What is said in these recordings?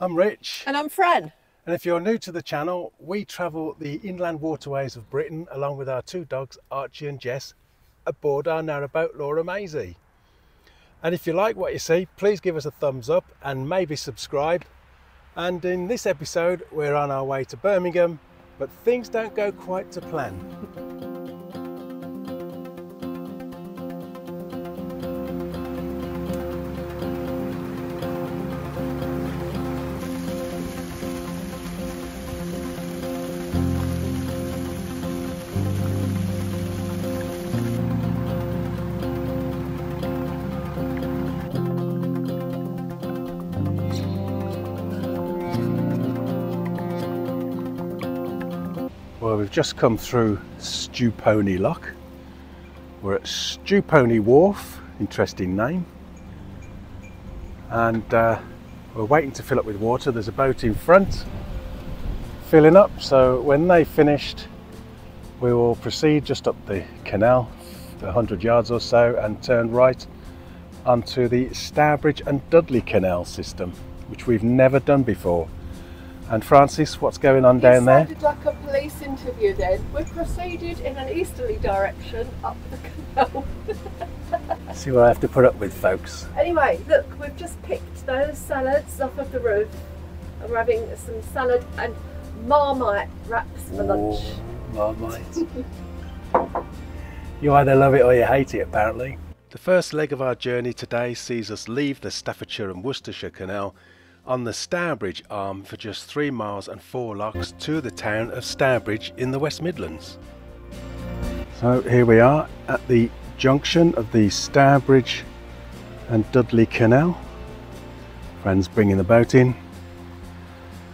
I'm Rich. And I'm Fran. And if you're new to the channel, we travel the inland waterways of Britain along with our two dogs, Archie and Jess, aboard our narrowboat Laura Maisie. And if you like what you see, please give us a thumbs up and maybe subscribe. And in this episode, we're on our way to Birmingham, but things don't go quite to plan. We've just come through Stewpony Lock. We're at Stewpony Wharf, interesting name. And uh, we're waiting to fill up with water. There's a boat in front filling up. So when they've finished, we will proceed just up the canal, 100 yards or so, and turn right onto the Stourbridge and Dudley Canal system, which we've never done before. And Francis, what's going on down there? It like interview then. We proceeded in an easterly direction up the canal. See what I have to put up with, folks. anyway, look, we've just picked those salads off of the roof. And we're having some salad and marmite wraps for lunch. Oh, Marmite. you either love it or you hate it, apparently. The first leg of our journey today sees us leave the Staffordshire and Worcestershire Canal on the Stourbridge arm for just three miles and four locks to the town of Stourbridge in the West Midlands. So here we are at the junction of the Stourbridge and Dudley Canal. Fran's bringing the boat in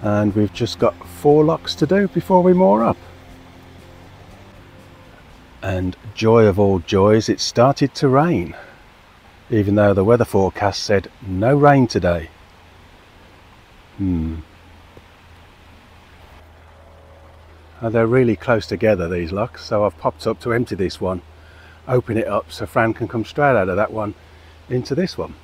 and we've just got four locks to do before we moor up. And joy of all joys, it started to rain, even though the weather forecast said no rain today. Hmm. And they're really close together, these locks, so I've popped up to empty this one, open it up so Fran can come straight out of that one into this one.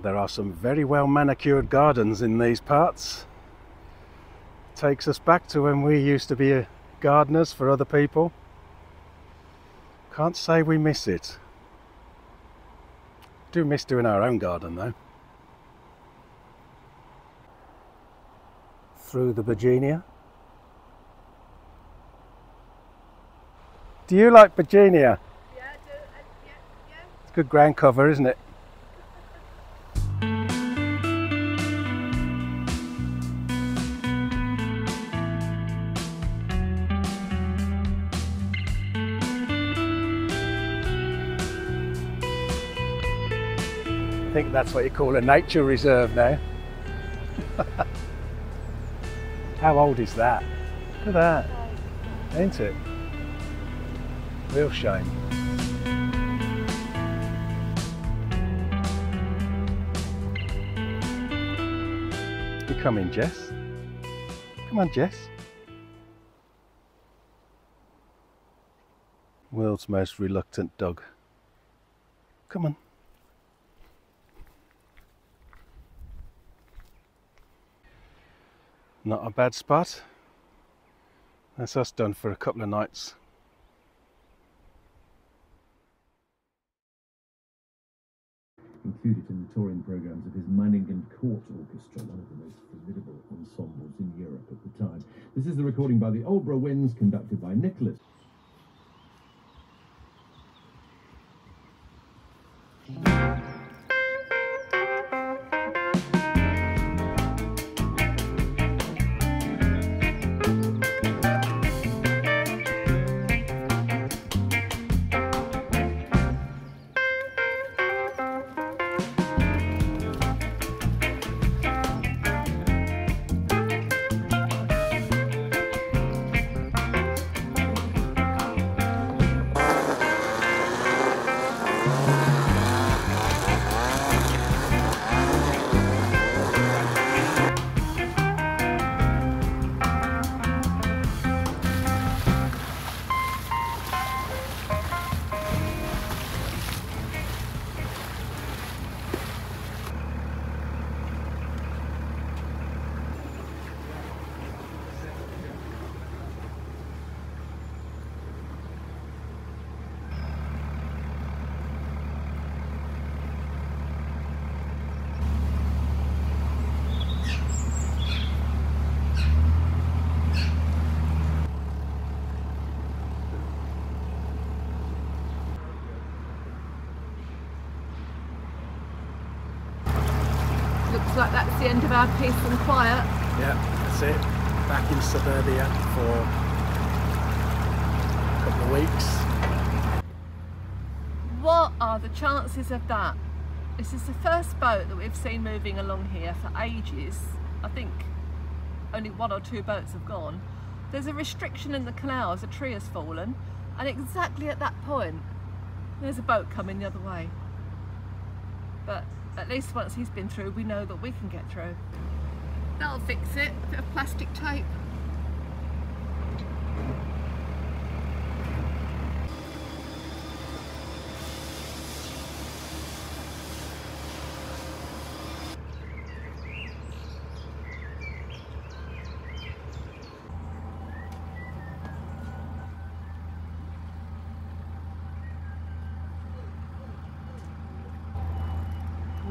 There are some very well manicured gardens in these parts. Takes us back to when we used to be gardeners for other people. Can't say we miss it. Do miss doing our own garden though. Through the Virginia. Do you like Virginia? Yeah, do, uh, yeah, yeah. It's good ground cover, isn't it? I think that's what you call a nature reserve now. How old is that? Look at that, ain't it? Real shame. You come in, Jess. Come on, Jess. World's most reluctant dog. Come on. Not a bad spot. That's us done for a couple of nights. included in the touring programs of his Meiningen Court Orchestra, one of the most formidable ensembles in Europe at the time. This is the recording by the Oldborough Winds, conducted by Nicholas. That's the end of our peace and quiet. Yeah, that's it. Back in suburbia for a couple of weeks. What are the chances of that? This is the first boat that we've seen moving along here for ages. I think only one or two boats have gone. There's a restriction in the canal as a tree has fallen and exactly at that point there's a boat coming the other way. But at least once he's been through we know that we can get through. That'll fix it, a bit of plastic tape.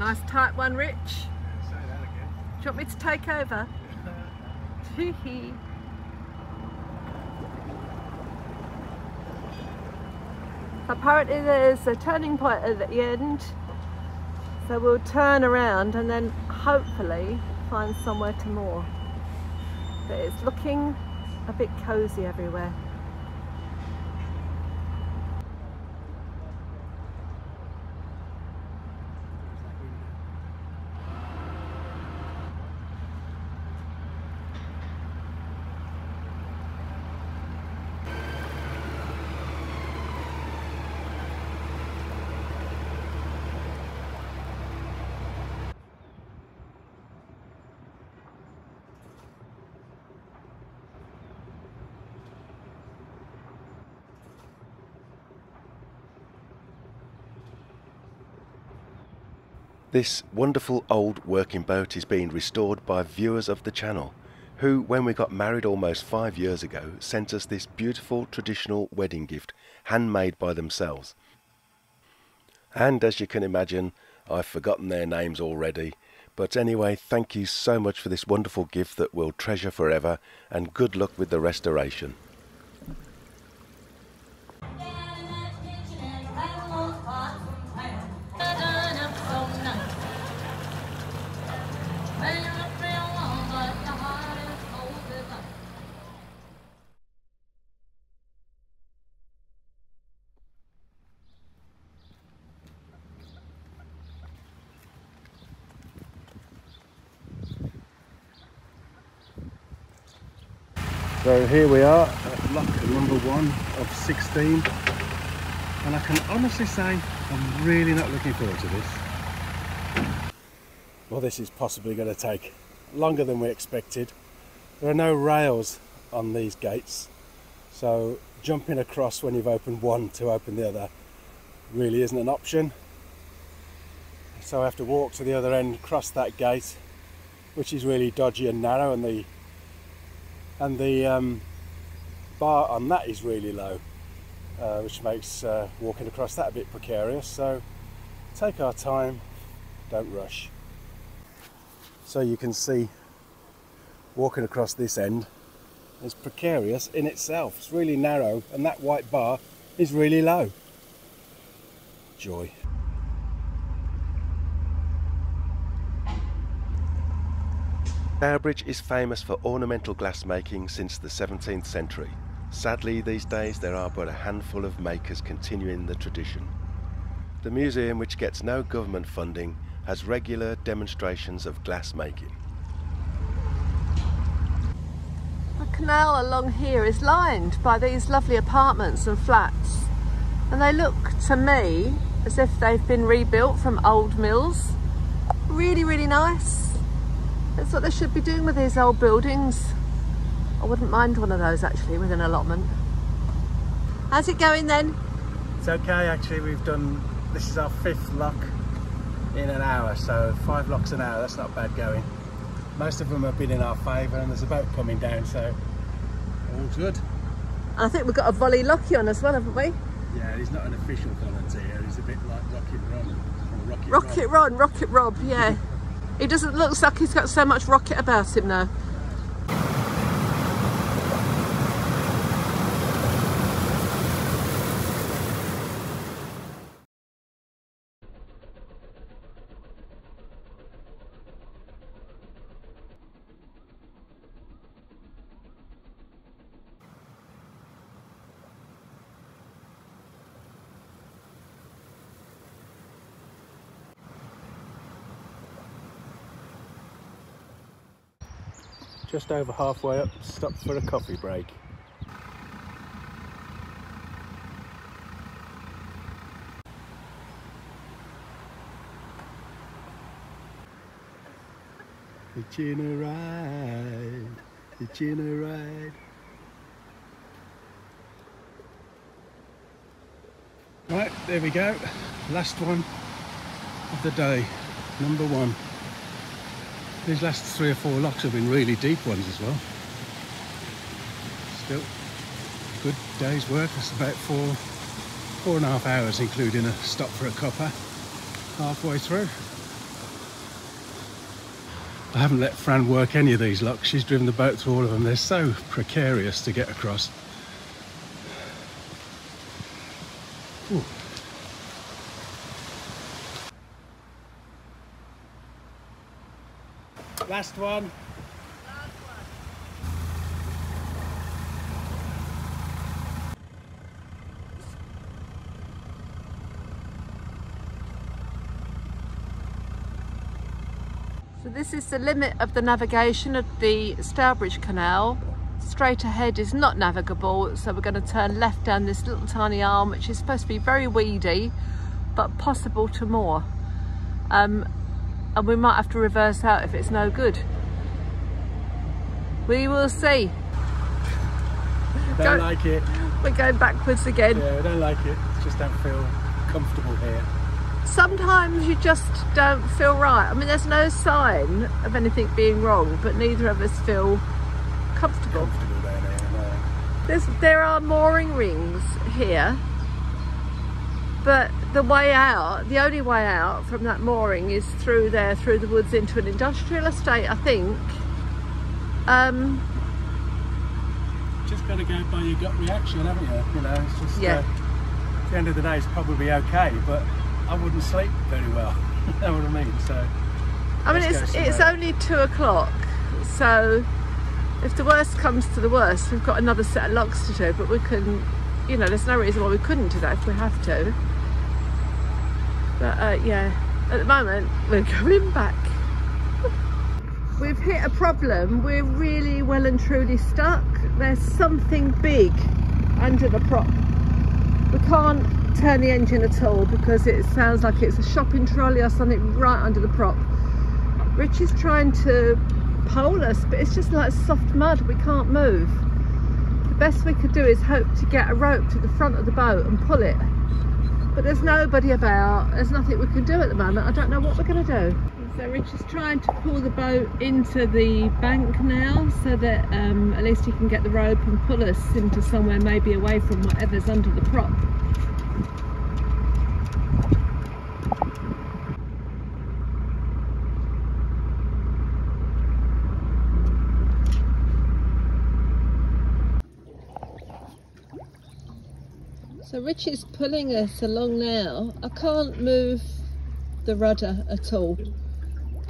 Nice tight one, Rich. Say that again. Do you want me to take over? Tee Apparently there's a turning point at the end. So we'll turn around and then hopefully find somewhere to moor. But it's looking a bit cosy everywhere. This wonderful old working boat is being restored by viewers of the channel, who, when we got married almost five years ago, sent us this beautiful traditional wedding gift, handmade by themselves. And as you can imagine, I've forgotten their names already. But anyway, thank you so much for this wonderful gift that we'll treasure forever, and good luck with the restoration. So here we are at lock number one of 16 and I can honestly say I'm really not looking forward to this. Well this is possibly going to take longer than we expected. There are no rails on these gates so jumping across when you've opened one to open the other really isn't an option. So I have to walk to the other end, cross that gate which is really dodgy and narrow and the and the um, bar on that is really low uh, which makes uh, walking across that a bit precarious. So take our time. Don't rush. So you can see walking across this end is precarious in itself. It's really narrow and that white bar is really low. Joy Stourbridge is famous for ornamental glass making since the 17th century. Sadly, these days there are but a handful of makers continuing the tradition. The museum, which gets no government funding, has regular demonstrations of glass making. The canal along here is lined by these lovely apartments and flats and they look to me as if they've been rebuilt from old mills. Really, really nice. That's what they should be doing with these old buildings. I wouldn't mind one of those actually with an allotment. How's it going then? It's okay actually, we've done, this is our fifth lock in an hour, so five locks an hour, that's not bad going. Most of them have been in our favour and there's a boat coming down, so all good. I think we've got a volley locky on as well, haven't we? Yeah, he's not an official volunteer, he's a bit like Rocket Ron. Or Rocket, Rocket Rob. Ron, Rocket Rob, yeah. he doesn't look like he's got so much rocket about him now. Just over halfway up, stopped for a coffee break. Hitching a ride, hitching a ride. Right, there we go. Last one of the day, number one. These last three or four locks have been really deep ones as well. Still, good day's work. It's about four, four and a half hours, including a stop for a copper halfway through. I haven't let Fran work any of these locks. She's driven the boat through all of them. They're so precarious to get across. Ooh. Last one. So this is the limit of the navigation of the Stourbridge Canal. Straight ahead is not navigable, so we're going to turn left down this little tiny arm, which is supposed to be very weedy, but possible to moor. Um, and we might have to reverse out if it's no good. We will see. Don't Go- like it. We're going backwards again. Yeah, I don't like it. Just don't feel comfortable here. Sometimes you just don't feel right. I mean, there's no sign of anything being wrong, but neither of us feel comfortable. Comfortable down here. No. There's, there are mooring rings here, but the way out, the only way out from that mooring is through there, through the woods into an industrial estate, I think. Um, Just got to go by your gut reaction, haven't you? You know, it's just. Yeah. Uh, at the end of the day, it's probably okay, but I wouldn't sleep very well. you know what I mean? So. I mean, it's it's only two o'clock, so if the worst comes to the worst, we've got another set of locks to do. But we can, you know, there's no reason why we couldn't do that if we have to. But uh, yeah, at the moment we're going back. We've hit a problem. We're really well and truly stuck. There's something big under the prop. We can't turn the engine at all because it sounds like it's a shopping trolley or something right under the prop. Rich is trying to pole us, but it's just like soft mud. We can't move. The best we could do is hope to get a rope to the front of the boat and pull it. But there's nobody about. There's nothing we can do at the moment. I don't know what we're going to do. So Rich is trying to pull the boat into the bank now so that um, at least he can get the rope and pull us into somewhere maybe away from whatever's under the prop. So Rich is pulling us along now. I can't move the rudder at all.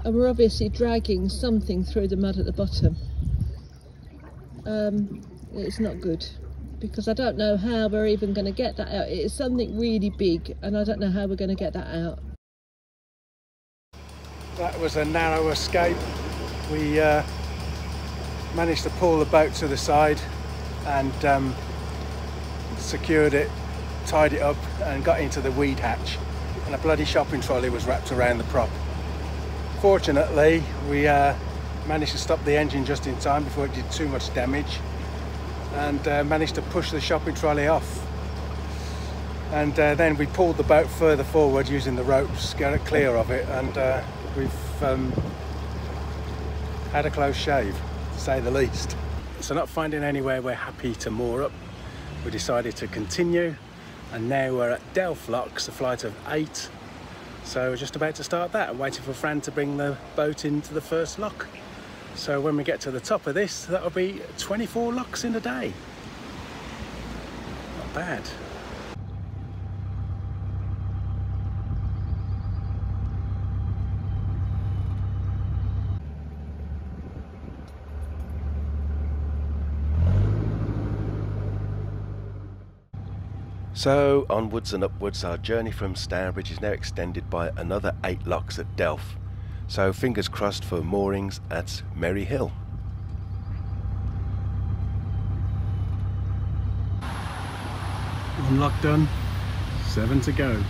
And we're obviously dragging something through the mud at the bottom. Um, it's not good because I don't know how we're even going to get that out. It is something really big and I don't know how we're going to get that out. That was a narrow escape. We uh, managed to pull the boat to the side and um, secured it, tied it up, and got into the weed hatch. And a bloody shopping trolley was wrapped around the prop. Fortunately, we uh, managed to stop the engine just in time before it did too much damage and uh, managed to push the shopping trolley off. And uh, then we pulled the boat further forward using the ropes, got it clear of it, and uh, we've um, had a close shave, to say the least. So not finding anywhere we're happy to moor up, we decided to continue, and now we're at Delph Locks, a flight of eight. So we're just about to start that, and waiting for Fran to bring the boat into the first lock. So when we get to the top of this, that'll be 24 locks in a day. Not bad. So onwards and upwards our journey from Stourbridge is now extended by another 8 locks at Delph. So fingers crossed for moorings at Merry Hill. One lock done, 7 to go.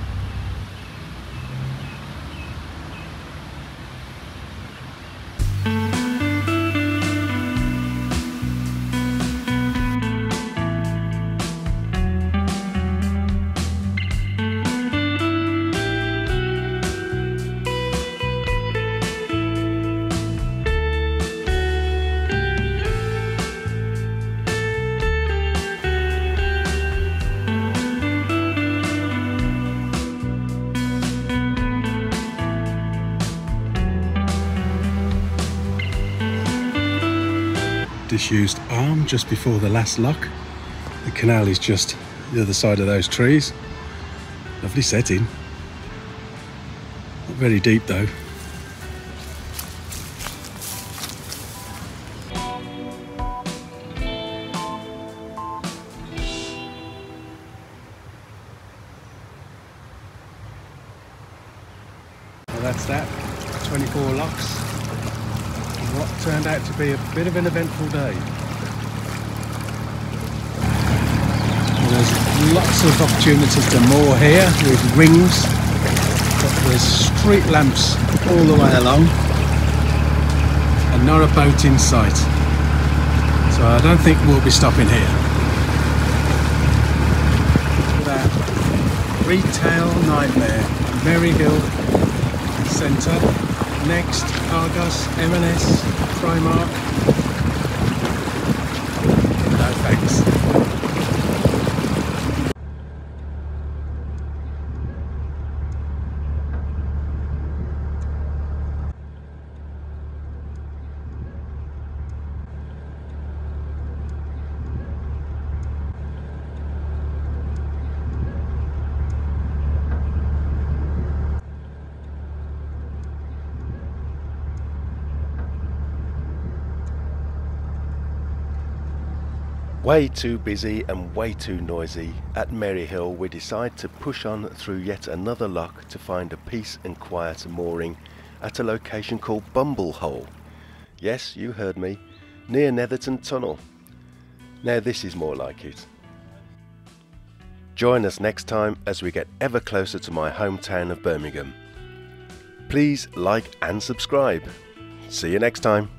Disused arm just before the last lock. The canal is just the other side of those trees. Lovely setting. Not very deep though. Well, that's that. 24 locks what turned out to be a bit of an eventful day. There's lots of opportunities to moor here with rings, but there's street lamps all the way along and not a boat in sight. So I don't think we'll be stopping here. That retail nightmare, Merry Hill Centre Next, Argos, M&S, Primark. No thanks. Way too busy and way too noisy, at Merry Hill we decide to push on through yet another lock to find a peace and quiet mooring at a location called Bumblehole. Yes, you heard me, near Netherton Tunnel. Now this is more like it. Join us next time as we get ever closer to my hometown of Birmingham. Please like and subscribe. See you next time.